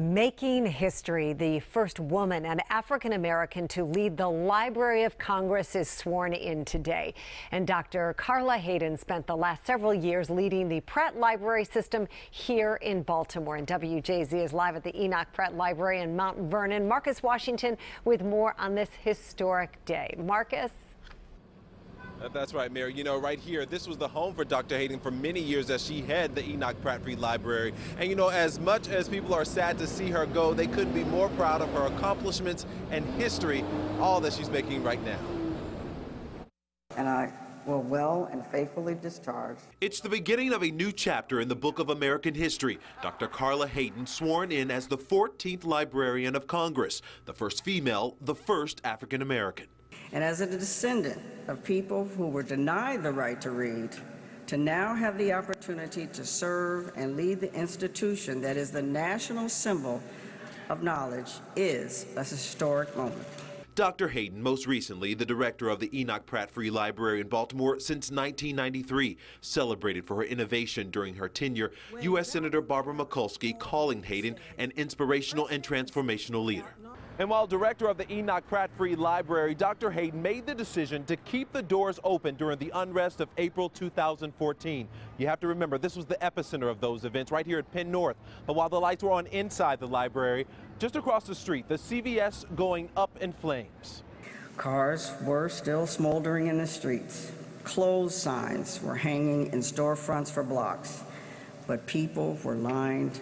Making history, the first woman and African American to lead the Library of Congress is sworn in today. And Dr. Carla Hayden spent the last several years leading the Pratt Library System here in Baltimore. And WJZ is live at the Enoch Pratt Library in Mount Vernon. Marcus Washington with more on this historic day. Marcus? Uh, that's right, Mayor. You know, right here, this was the home for Dr. Hayden for many years as she had the Enoch Pratt Free Library. And, you know, as much as people are sad to see her go, they couldn't be more proud of her accomplishments and history, all that she's making right now. And I will well and faithfully discharge. It's the beginning of a new chapter in the book of American history. Dr. Carla Hayden sworn in as the 14th Librarian of Congress, the first female, the first African American and as a descendant of people who were denied the right to read, to now have the opportunity to serve and lead the institution that is the national symbol of knowledge is a historic moment. Dr. Hayden, most recently the director of the Enoch Pratt Free Library in Baltimore since 1993, celebrated for her innovation during her tenure, U.S. Senator Barbara Mikulski calling Hayden an inspirational and transformational leader. And while director of the Enoch Pratt Free Library, Dr. Hayden made the decision to keep the doors open during the unrest of April 2014. You have to remember, this was the epicenter of those events right here at Penn North. But while the lights were on inside the library, just across the street, the CVS going up in flames. Cars were still smoldering in the streets. Closed signs were hanging in storefronts for blocks, but people were lined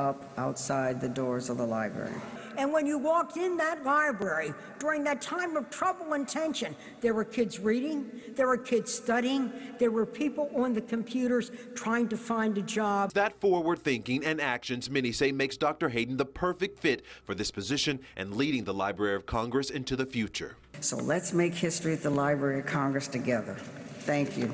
up outside the doors of the library. And when you walked in that library during that time of trouble and tension, there were kids reading, there were kids studying, there were people on the computers trying to find a job. That forward thinking and actions, many say, makes Dr. Hayden the perfect fit for this position and leading the Library of Congress into the future. So let's make history at the Library of Congress together. Thank you.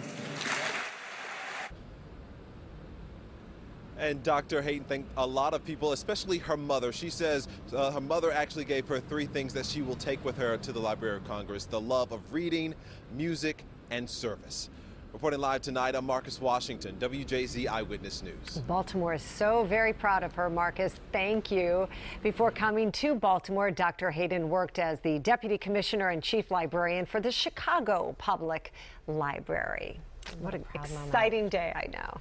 And Dr. Hayden thanked a lot of people, especially her mother. She says uh, her mother actually gave her three things that she will take with her to the Library of Congress the love of reading, music, and service. Reporting live tonight, I'm Marcus Washington, WJZ Eyewitness News. Baltimore is so very proud of her, Marcus. Thank you. Before coming to Baltimore, Dr. Hayden worked as the Deputy Commissioner and Chief Librarian for the Chicago Public Library. What an exciting day, I know.